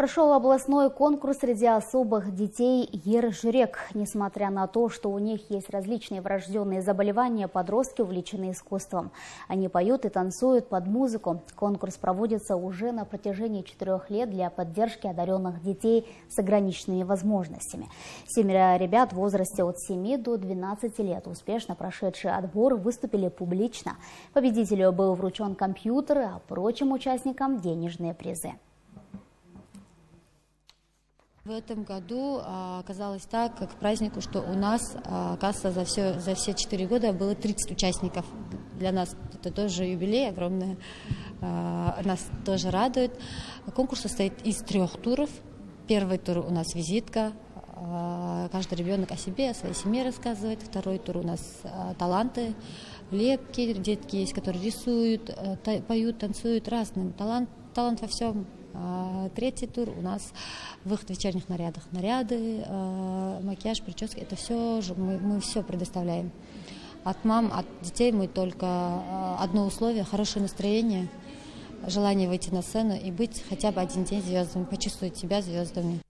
Прошел областной конкурс среди особых детей Ер-Жрек. Несмотря на то, что у них есть различные врожденные заболевания, подростки увлечены искусством. Они поют и танцуют под музыку. Конкурс проводится уже на протяжении четырех лет для поддержки одаренных детей с ограниченными возможностями. Семеро ребят в возрасте от 7 до 12 лет, успешно прошедшие отбор, выступили публично. Победителю был вручен компьютер, а прочим участникам денежные призы. В этом году а, оказалось так, как празднику, что у нас, а, касса за все, за все четыре года было 30 участников. Для нас это тоже юбилей огромный, а, нас тоже радует. Конкурс состоит из трех туров. Первый тур у нас визитка, каждый ребенок о себе, о своей семье рассказывает. Второй тур у нас таланты, лепки, детки есть, которые рисуют, поют, танцуют разным. Талант, талант во всем а, третий тур у нас выход в вечерних нарядах. Наряды, а, макияж, прически, это все же мы, мы все предоставляем. От мам, от детей мы только а, одно условие, хорошее настроение, желание выйти на сцену и быть хотя бы один день звездами, почувствовать себя звездами.